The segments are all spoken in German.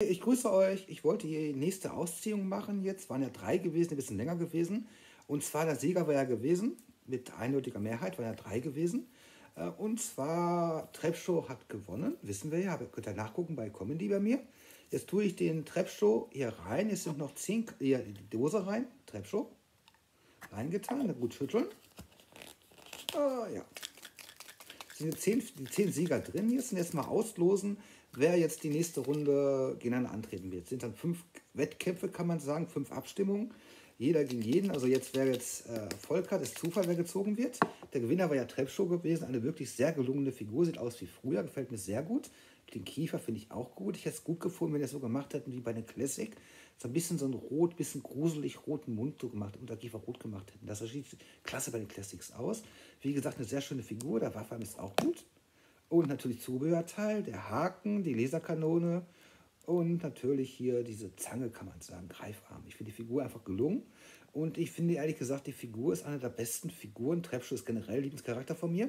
Ich grüße euch. Ich wollte die nächste Ausziehung machen. Jetzt waren ja drei gewesen, ein bisschen länger gewesen. Und zwar der Sieger war ja gewesen, mit eindeutiger Mehrheit war ja drei gewesen. Äh, und zwar Treppshow hat gewonnen, wissen wir ja, könnt ihr nachgucken bei Comedy bei mir. Jetzt tue ich den Treppshow hier rein. Es sind noch zehn, hier die Dose rein, Treppshow. Reingetan, gut schütteln. Ah, ja. Sind zehn, die zehn Sieger drin. Jetzt sind jetzt mal auslosen wer jetzt die nächste Runde gegeneinander antreten wird. Es sind dann fünf Wettkämpfe, kann man sagen, fünf Abstimmungen. Jeder gegen jeden. Also jetzt wer jetzt äh, Volker, das Zufall, wer gezogen wird. Der Gewinner war ja Treppshow gewesen. Eine wirklich sehr gelungene Figur. Sieht aus wie früher. Gefällt mir sehr gut. Den Kiefer finde ich auch gut. Ich hätte es gut gefunden, wenn er es so gemacht hätten wie bei den Classic. So ein bisschen so ein rot, bisschen gruselig roten Mund so gemacht und der Kiefer rot gemacht hätten. Das sieht klasse bei den Classics aus. Wie gesagt, eine sehr schöne Figur. Der Waffe ist auch gut. Und natürlich Zubehörteil, der Haken, die Laserkanone und natürlich hier diese Zange, kann man sagen, Greifarm. Ich finde die Figur einfach gelungen. Und ich finde ehrlich gesagt, die Figur ist eine der besten Figuren. Trapshow ist generell Lieblingscharakter von mir.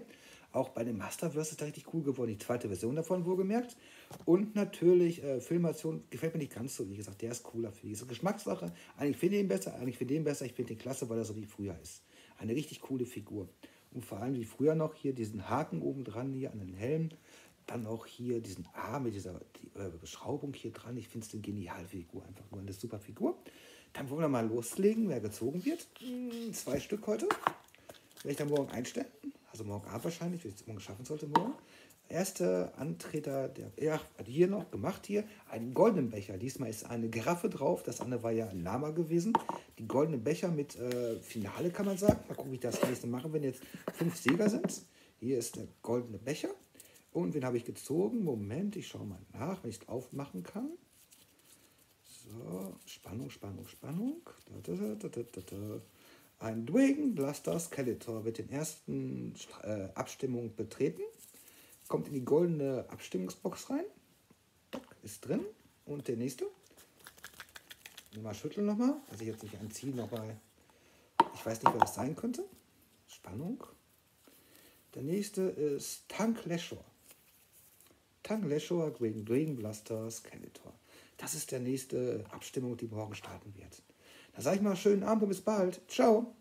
Auch bei dem Masterverse ist er richtig cool geworden. Die zweite Version davon wohlgemerkt. Und natürlich, äh, Filmation gefällt mir nicht ganz so. Wie gesagt, der ist cooler für diese Geschmackssache. Eigentlich finde ich ihn besser, eigentlich finde ich ihn besser. Ich finde ihn klasse, weil er so wie früher ist. Eine richtig coole Figur. Und vor allem wie früher noch hier diesen Haken oben dran hier an den Helm. Dann auch hier diesen Arm mit dieser die, äh, Beschraubung hier dran. Ich finde es eine geniale Figur, einfach nur eine super Figur. Dann wollen wir mal loslegen, wer gezogen wird. Hm, zwei Stück heute. Werde ich dann morgen einstellen. Also morgen Abend wahrscheinlich, wenn ich es morgen schaffen sollte, morgen erste Antreter, der, ja, hier noch gemacht hier, einen goldenen Becher. Diesmal ist eine Giraffe drauf, das andere war ja ein Lama gewesen. Die goldenen Becher mit äh, Finale kann man sagen. Mal gucken, wie ich das nächste mache, wenn jetzt fünf Sieger sind. Hier ist der goldene Becher. Und wen habe ich gezogen? Moment, ich schaue mal nach, wenn ich es aufmachen kann. So, Spannung, Spannung, Spannung. Da, da, da, Ein Dragon Blaster Skeletor wird in ersten äh, Abstimmung betreten kommt in die goldene Abstimmungsbox rein. Ist drin. Und der nächste. Mal schütteln nochmal, dass ich jetzt nicht anziehe nochmal. Ich weiß nicht, wer das sein könnte. Spannung. Der nächste ist Tank Leshore. Tank Leshore gegen Dragon Blaster Skeletor. Das ist der nächste Abstimmung, die morgen starten wird. Da sage ich mal schönen Abend und bis bald. Ciao.